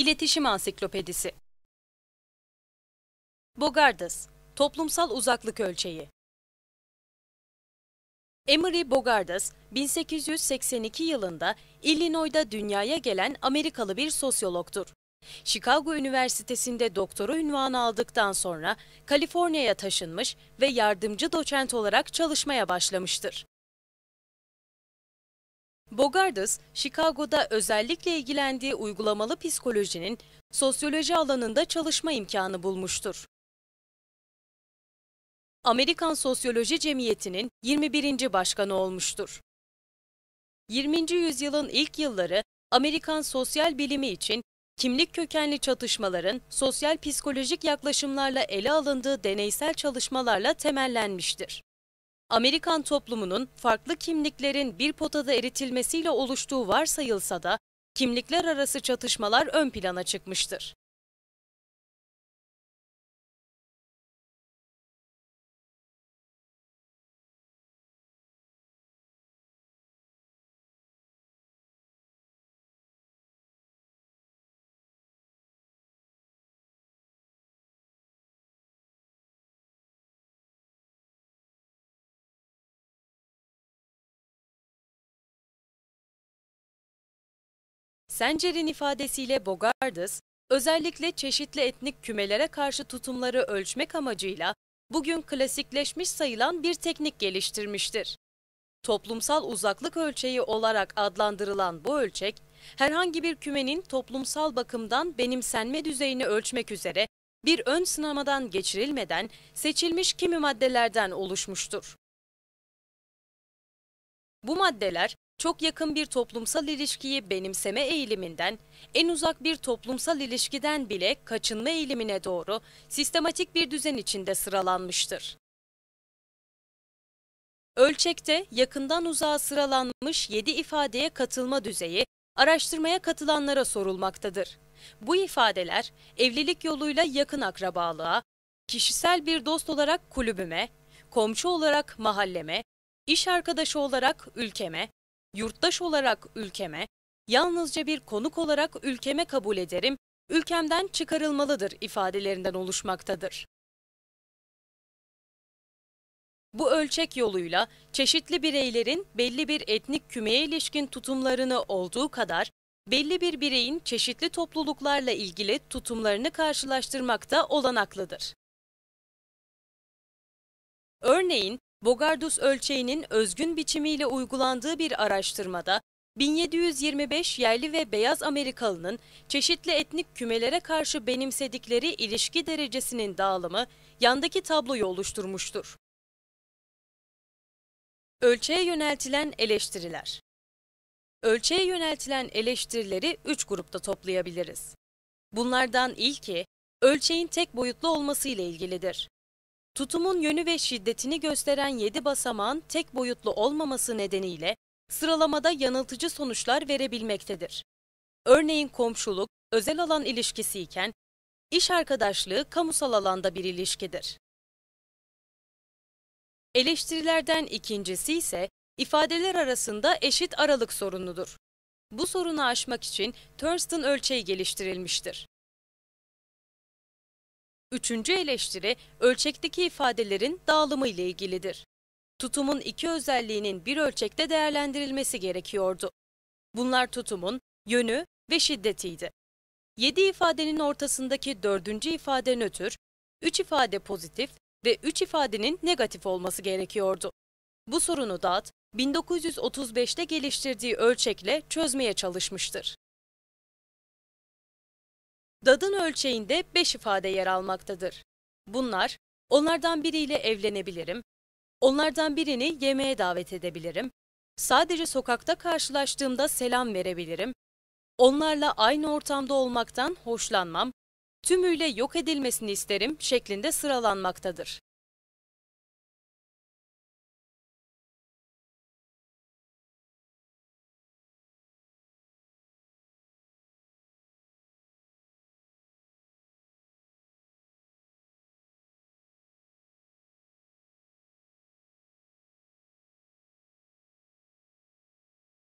İletişim Ansiklopedisi Bogardas, Toplumsal Uzaklık Ölçeği Emery Bogardas, 1882 yılında Illinois'da dünyaya gelen Amerikalı bir sosyologtur. Chicago Üniversitesi'nde doktora ünvanı aldıktan sonra Kaliforniya'ya taşınmış ve yardımcı doçent olarak çalışmaya başlamıştır. Bogardas, Chicago'da özellikle ilgilendiği uygulamalı psikolojinin sosyoloji alanında çalışma imkanı bulmuştur. Amerikan Sosyoloji Cemiyeti'nin 21. başkanı olmuştur. 20. yüzyılın ilk yılları Amerikan sosyal bilimi için kimlik kökenli çatışmaların sosyal psikolojik yaklaşımlarla ele alındığı deneysel çalışmalarla temellenmiştir. Amerikan toplumunun farklı kimliklerin bir potada eritilmesiyle oluştuğu varsayılsa da kimlikler arası çatışmalar ön plana çıkmıştır. Sencer'in ifadesiyle Bogardas, özellikle çeşitli etnik kümelere karşı tutumları ölçmek amacıyla bugün klasikleşmiş sayılan bir teknik geliştirmiştir. Toplumsal uzaklık ölçeği olarak adlandırılan bu ölçek, herhangi bir kümenin toplumsal bakımdan benimsenme düzeyini ölçmek üzere bir ön sınamadan geçirilmeden seçilmiş kimi maddelerden oluşmuştur. Bu maddeler çok yakın bir toplumsal ilişkiyi benimseme eğiliminden, en uzak bir toplumsal ilişkiden bile kaçınma eğilimine doğru sistematik bir düzen içinde sıralanmıştır. Ölçekte yakından uzağa sıralanmış 7 ifadeye katılma düzeyi araştırmaya katılanlara sorulmaktadır. Bu ifadeler evlilik yoluyla yakın akrabalığa, kişisel bir dost olarak kulübüme, komşu olarak mahalleme, iş arkadaşı olarak ülkeme, yurttaş olarak ülkeme, yalnızca bir konuk olarak ülkeme kabul ederim, ülkemden çıkarılmalıdır ifadelerinden oluşmaktadır. Bu ölçek yoluyla çeşitli bireylerin belli bir etnik kümeye ilişkin tutumlarını olduğu kadar belli bir bireyin çeşitli topluluklarla ilgili tutumlarını karşılaştırmakta olanaklıdır. Örneğin Bogardus ölçeğinin özgün biçimiyle uygulandığı bir araştırmada 1725 yerli ve beyaz Amerikalının çeşitli etnik kümelere karşı benimsedikleri ilişki derecesinin dağılımı yandaki tabloyu oluşturmuştur. Ölçeğe yöneltilen eleştiriler Ölçeğe yöneltilen eleştirileri üç grupta toplayabiliriz. Bunlardan ilki, ölçeğin tek boyutlu olması ile ilgilidir. Tutumun yönü ve şiddetini gösteren 7 basamağın tek boyutlu olmaması nedeniyle sıralamada yanıltıcı sonuçlar verebilmektedir. Örneğin komşuluk, özel alan ilişkisi iken, iş arkadaşlığı kamusal alanda bir ilişkidir. Eleştirilerden ikincisi ise ifadeler arasında eşit aralık sorunudur. Bu sorunu aşmak için Thurston ölçeği geliştirilmiştir. Üçüncü eleştiri, ölçekteki ifadelerin dağılımı ile ilgilidir. Tutumun iki özelliğinin bir ölçekte değerlendirilmesi gerekiyordu. Bunlar tutumun yönü ve şiddetiydi. Yedi ifadenin ortasındaki dördüncü ifade nötr, üç ifade pozitif ve üç ifadenin negatif olması gerekiyordu. Bu sorunu Dağıt, 1935'te geliştirdiği ölçekle çözmeye çalışmıştır. Dadın ölçeğinde 5 ifade yer almaktadır. Bunlar, onlardan biriyle evlenebilirim, onlardan birini yemeğe davet edebilirim, sadece sokakta karşılaştığımda selam verebilirim, onlarla aynı ortamda olmaktan hoşlanmam, tümüyle yok edilmesini isterim şeklinde sıralanmaktadır.